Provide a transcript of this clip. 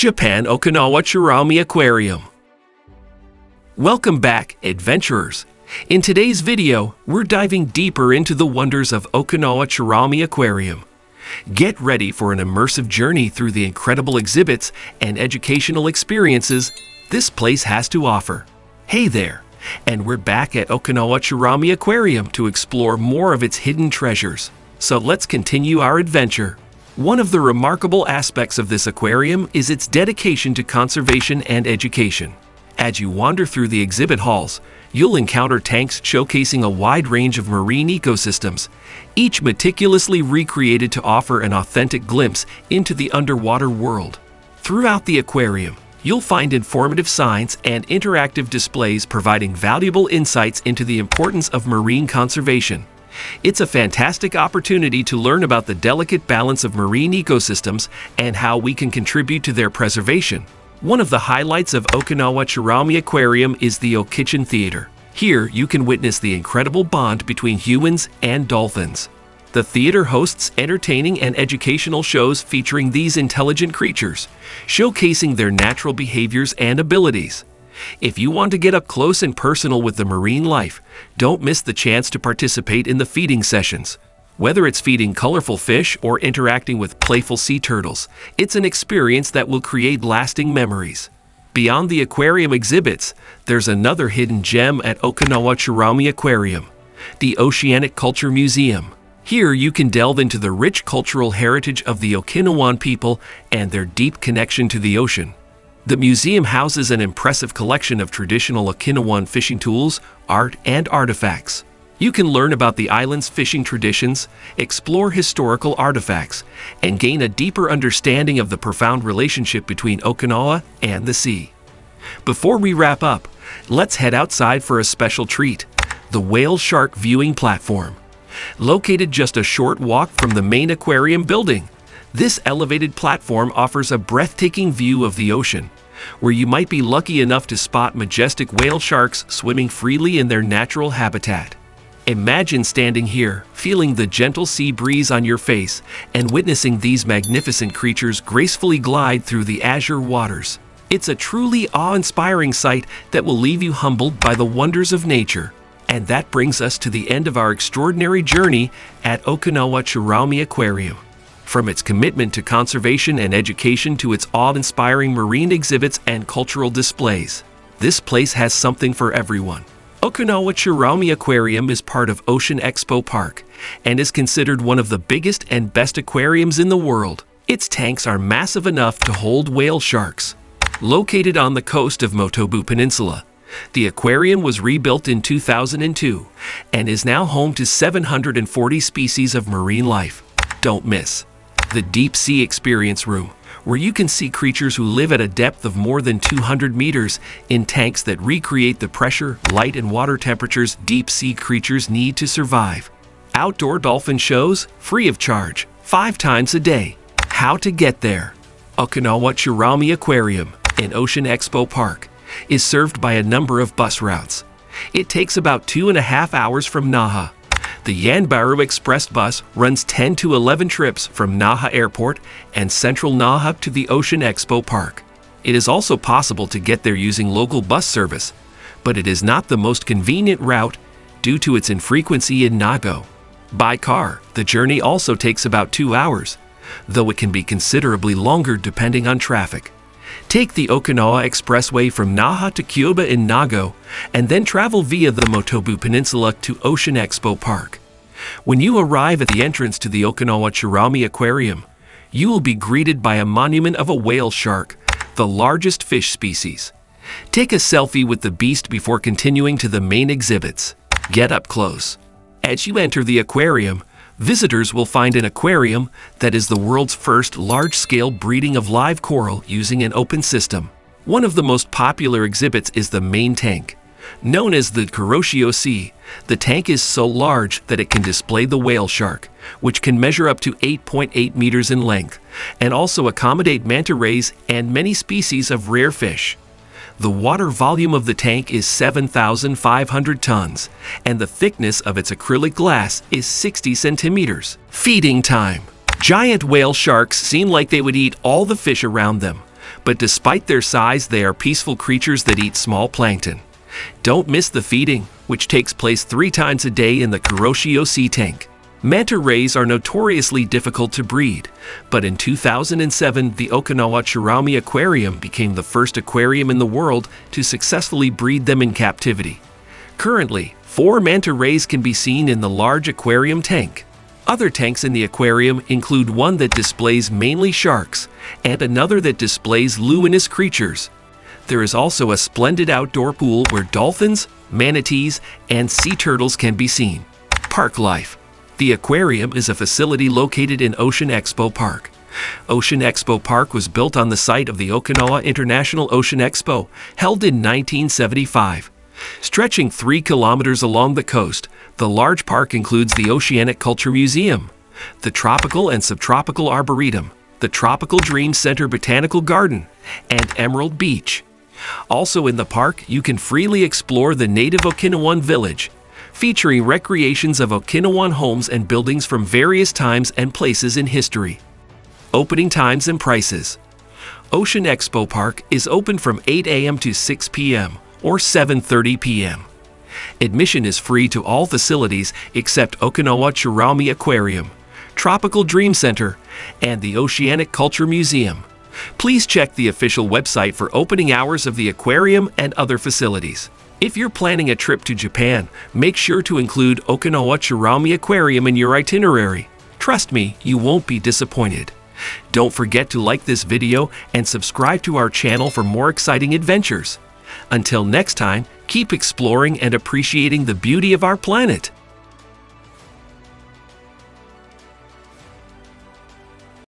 Japan Okinawa Churaumi Aquarium. Welcome back, adventurers. In today's video, we're diving deeper into the wonders of Okinawa Churaumi Aquarium. Get ready for an immersive journey through the incredible exhibits and educational experiences this place has to offer. Hey there, and we're back at Okinawa Churaumi Aquarium to explore more of its hidden treasures. So let's continue our adventure. One of the remarkable aspects of this aquarium is its dedication to conservation and education. As you wander through the exhibit halls, you'll encounter tanks showcasing a wide range of marine ecosystems, each meticulously recreated to offer an authentic glimpse into the underwater world. Throughout the aquarium, you'll find informative signs and interactive displays providing valuable insights into the importance of marine conservation. It's a fantastic opportunity to learn about the delicate balance of marine ecosystems and how we can contribute to their preservation. One of the highlights of Okinawa Churaumi Aquarium is the Okichan Theater. Here, you can witness the incredible bond between humans and dolphins. The theater hosts entertaining and educational shows featuring these intelligent creatures, showcasing their natural behaviors and abilities. If you want to get up close and personal with the marine life, don't miss the chance to participate in the feeding sessions. Whether it's feeding colorful fish or interacting with playful sea turtles, it's an experience that will create lasting memories. Beyond the aquarium exhibits, there's another hidden gem at Okinawa Churaumi Aquarium, the Oceanic Culture Museum. Here you can delve into the rich cultural heritage of the Okinawan people and their deep connection to the ocean. The museum houses an impressive collection of traditional Okinawan fishing tools, art, and artifacts. You can learn about the island's fishing traditions, explore historical artifacts, and gain a deeper understanding of the profound relationship between Okinawa and the sea. Before we wrap up, let's head outside for a special treat the Whale Shark Viewing Platform. Located just a short walk from the main aquarium building, this elevated platform offers a breathtaking view of the ocean, where you might be lucky enough to spot majestic whale sharks swimming freely in their natural habitat. Imagine standing here, feeling the gentle sea breeze on your face, and witnessing these magnificent creatures gracefully glide through the azure waters. It's a truly awe-inspiring sight that will leave you humbled by the wonders of nature. And that brings us to the end of our extraordinary journey at Okinawa Churaumi Aquarium. From its commitment to conservation and education to its awe-inspiring marine exhibits and cultural displays, this place has something for everyone. Okinawa Churaumi Aquarium is part of Ocean Expo Park and is considered one of the biggest and best aquariums in the world. Its tanks are massive enough to hold whale sharks. Located on the coast of Motobu Peninsula, the aquarium was rebuilt in 2002 and is now home to 740 species of marine life. Don't miss the Deep Sea Experience Room where you can see creatures who live at a depth of more than 200 meters in tanks that recreate the pressure, light, and water temperatures deep sea creatures need to survive. Outdoor dolphin shows, free of charge, five times a day. How to get there? Okinawa Churaumi Aquarium in Ocean Expo Park is served by a number of bus routes. It takes about two and a half hours from Naha the Yanbaru Express bus runs 10 to 11 trips from Naha Airport and Central Naha to the Ocean Expo Park. It is also possible to get there using local bus service, but it is not the most convenient route due to its infrequency in Nago. By car, the journey also takes about two hours, though it can be considerably longer depending on traffic. Take the Okinawa Expressway from Naha to Kyoda in Nago, and then travel via the Motobu Peninsula to Ocean Expo Park. When you arrive at the entrance to the Okinawa Churaumi Aquarium, you will be greeted by a monument of a whale shark, the largest fish species. Take a selfie with the beast before continuing to the main exhibits. Get up close. As you enter the aquarium, visitors will find an aquarium that is the world's first large-scale breeding of live coral using an open system. One of the most popular exhibits is the main tank. Known as the Kuroshio Sea, the tank is so large that it can display the whale shark, which can measure up to 8.8 meters in length, and also accommodate manta rays and many species of rare fish. The water volume of the tank is 7,500 tons, and the thickness of its acrylic glass is 60 centimeters. Feeding time. Giant whale sharks seem like they would eat all the fish around them, but despite their size, they are peaceful creatures that eat small plankton. Don't miss the feeding, which takes place three times a day in the Kuroshio Sea Tank. Manta rays are notoriously difficult to breed, but in 2007 the Okinawa Churaumi Aquarium became the first aquarium in the world to successfully breed them in captivity. Currently, four manta rays can be seen in the large aquarium tank. Other tanks in the aquarium include one that displays mainly sharks and another that displays luminous creatures. There is also a splendid outdoor pool where dolphins, manatees, and sea turtles can be seen. Park life. The aquarium is a facility located in Ocean Expo Park. Ocean Expo Park was built on the site of the Okinawa International Ocean Expo, held in 1975. Stretching three kilometers along the coast, the large park includes the Oceanic Culture Museum, the Tropical and Subtropical Arboretum, the Tropical Dream Center Botanical Garden, and Emerald Beach. Also in the park, you can freely explore the native Okinawan village, featuring recreations of Okinawan homes and buildings from various times and places in history. Opening times and prices. Ocean Expo Park is open from 8 a.m. to 6 p.m. or 7:30 p.m. Admission is free to all facilities except Okinawa Churaumi Aquarium, Tropical Dream Center, and the Oceanic Culture Museum. Please check the official website for opening hours of the aquarium and other facilities. If you're planning a trip to Japan, make sure to include Okinawa Churaumi Aquarium in your itinerary. Trust me, you won't be disappointed. Don't forget to like this video and subscribe to our channel for more exciting adventures. Until next time, keep exploring and appreciating the beauty of our planet.